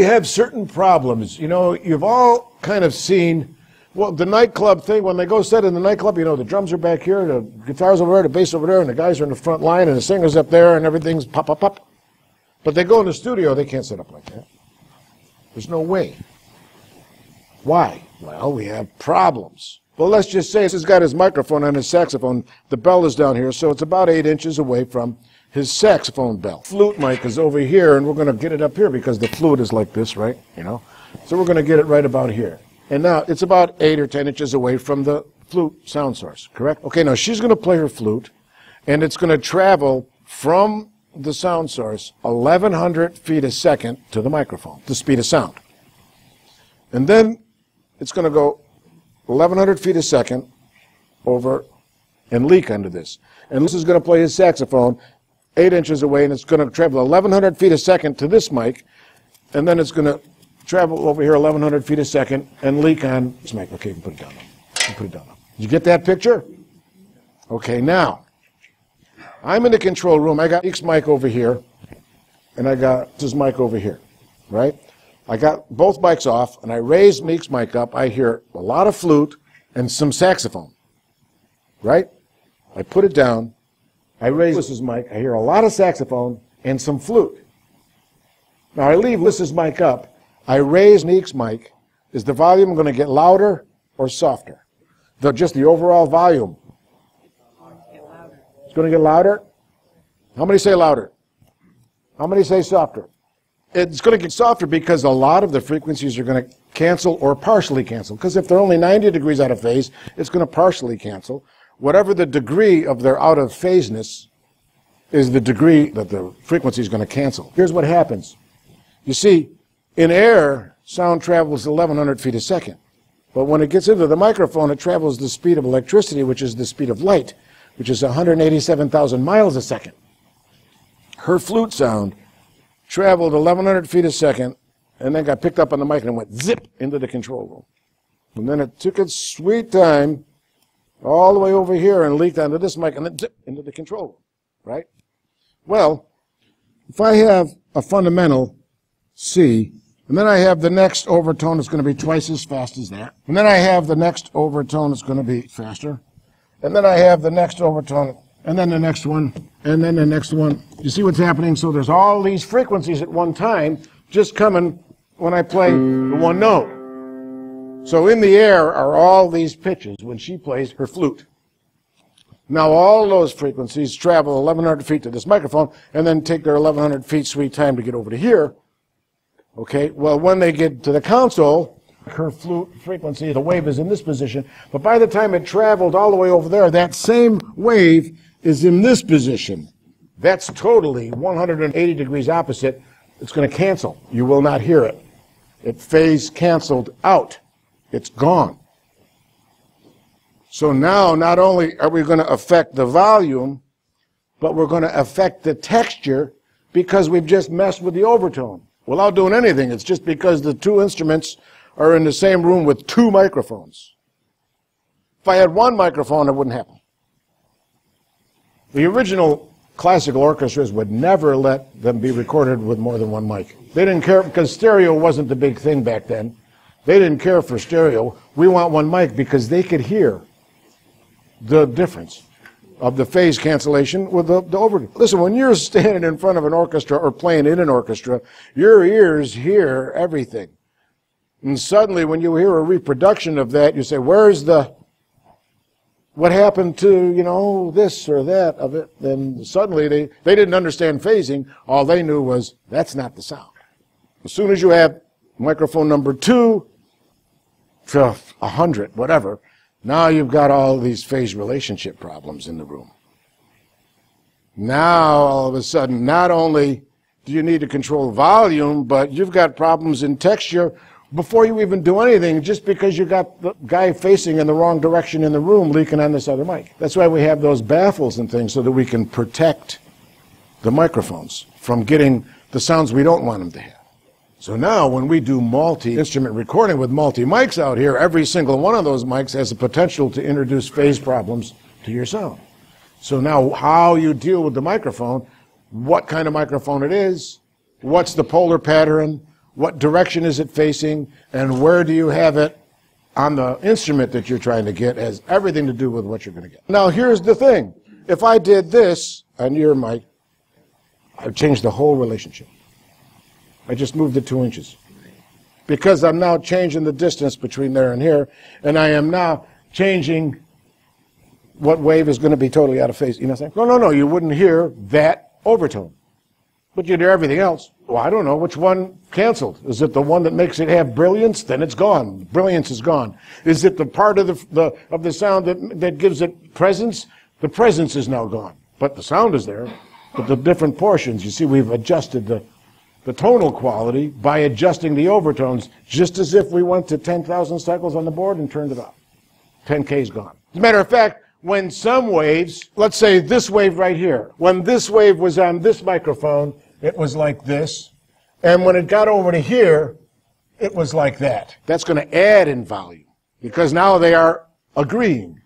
we have certain problems. You know, you've all kind of seen, well, the nightclub thing, when they go set in the nightclub, you know, the drums are back here, the guitar's over there, the bass over there, and the guys are in the front line, and the singer's up there, and everything's pop, pop, pop. But they go in the studio, they can't set up like that. There's no way. Why? Well, we have problems. Well, let's just say he's got his microphone and his saxophone. The bell is down here, so it's about eight inches away from his saxophone bell. Flute mic is over here, and we're going to get it up here because the flute is like this, right? You know? So we're going to get it right about here. And now it's about eight or ten inches away from the flute sound source, correct? Okay, now she's going to play her flute, and it's going to travel from the sound source 1,100 feet a second to the microphone, the speed of sound. And then it's going to go 1,100 feet a second over and leak under this. And this is going to play his saxophone eight inches away, and it's going to travel 1,100 feet a second to this mic, and then it's going to travel over here 1,100 feet a second and leak on this mic. Okay, you can put it down. Now. Put it down. You get that picture? Okay, now I'm in the control room. I got Meek's mic over here, and I got this mic over here, right? I got both mics off, and I raise Meek's mic up. I hear a lot of flute and some saxophone, right? I put it down. I raise Liss's mic. I hear a lot of saxophone and some flute. Now I leave Liss's mic up. I raise Meek's mic. Is the volume going to get louder or softer? The, just the overall volume. It's going to get louder. How many say louder? How many say softer? It's going to get softer because a lot of the frequencies are going to cancel or partially cancel. Because if they're only 90 degrees out of phase, it's going to partially cancel whatever the degree of their out of phaseness is the degree that the frequency is going to cancel. Here's what happens. You see, in air, sound travels 1100 feet a second. But when it gets into the microphone, it travels the speed of electricity, which is the speed of light, which is 187,000 miles a second. Her flute sound traveled 1100 feet a second and then got picked up on the mic and went zip into the control room. And then it took its sweet time all the way over here and leaked onto this mic and then zip into the control room, right? Well, if I have a fundamental C, and then I have the next overtone that's going to be twice as fast as that, and then I have the next overtone that's going to be faster, and then I have the next overtone, and then the next one, and then the next one. You see what's happening? So there's all these frequencies at one time just coming when I play the one note. So in the air are all these pitches when she plays her flute. Now all those frequencies travel 1100 feet to this microphone and then take their 1100 feet sweet time to get over to here. Okay, well when they get to the console, her flute frequency, the wave is in this position, but by the time it traveled all the way over there, that same wave is in this position. That's totally 180 degrees opposite. It's going to cancel. You will not hear it. It phase canceled out. It's gone. So now not only are we going to affect the volume, but we're going to affect the texture because we've just messed with the overtone without doing anything. It's just because the two instruments are in the same room with two microphones. If I had one microphone, it wouldn't happen. The original classical orchestras would never let them be recorded with more than one mic. They didn't care because stereo wasn't the big thing back then. They didn't care for stereo. We want one mic because they could hear the difference of the phase cancellation with the, the over. Listen, when you're standing in front of an orchestra or playing in an orchestra, your ears hear everything. And suddenly when you hear a reproduction of that, you say, where's the, what happened to, you know, this or that of it? Then suddenly they, they didn't understand phasing. All they knew was, that's not the sound. As soon as you have microphone number two to a hundred, whatever, now you've got all these phase relationship problems in the room. Now, all of a sudden, not only do you need to control volume, but you've got problems in texture before you even do anything, just because you got the guy facing in the wrong direction in the room leaking on this other mic. That's why we have those baffles and things so that we can protect the microphones from getting the sounds we don't want them to have. So now when we do multi-instrument recording with multi-mics out here, every single one of those mics has the potential to introduce phase problems to your sound. So now how you deal with the microphone, what kind of microphone it is, what's the polar pattern, what direction is it facing, and where do you have it on the instrument that you're trying to get has everything to do with what you're going to get. Now, here's the thing. If I did this on your mic, I've changed the whole relationship. I just moved it two inches. Because I'm now changing the distance between there and here, and I am now changing what wave is going to be totally out of phase. You know what I'm saying? No, no, no, you wouldn't hear that overtone. But you'd hear everything else. Well, I don't know which one canceled. Is it the one that makes it have brilliance? Then it's gone. Brilliance is gone. Is it the part of the, the of the sound that that gives it presence? The presence is now gone, but the sound is there. But the different portions, you see, we've adjusted the the tonal quality by adjusting the overtones, just as if we went to 10,000 cycles on the board and turned it up. 10K is gone. As a matter of fact, when some waves, let's say this wave right here, when this wave was on this microphone, it was like this. And when it got over to here, it was like that. That's going to add in volume because now they are agreeing.